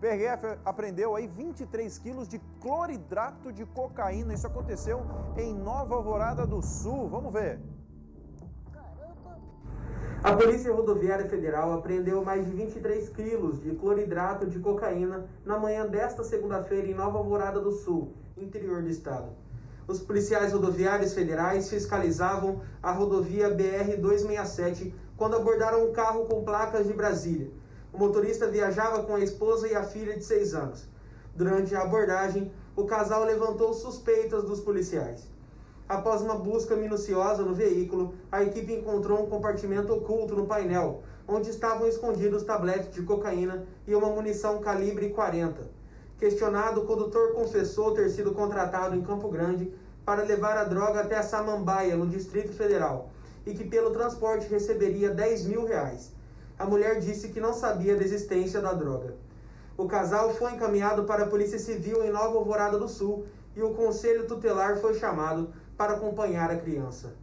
PRF apreendeu aí 23 quilos de cloridrato de cocaína. Isso aconteceu em Nova Alvorada do Sul. Vamos ver. A Polícia Rodoviária Federal apreendeu mais de 23 quilos de cloridrato de cocaína na manhã desta segunda-feira em Nova Alvorada do Sul, interior do estado. Os policiais rodoviários federais fiscalizavam a rodovia BR-267 quando abordaram um carro com placas de Brasília. O motorista viajava com a esposa e a filha de seis anos. Durante a abordagem, o casal levantou suspeitas dos policiais. Após uma busca minuciosa no veículo, a equipe encontrou um compartimento oculto no painel, onde estavam escondidos tabletes de cocaína e uma munição calibre 40. Questionado, o condutor confessou ter sido contratado em Campo Grande para levar a droga até a Samambaia, no Distrito Federal, e que pelo transporte receberia 10 mil reais. A mulher disse que não sabia da existência da droga. O casal foi encaminhado para a Polícia Civil em Nova Alvorada do Sul e o Conselho Tutelar foi chamado para acompanhar a criança.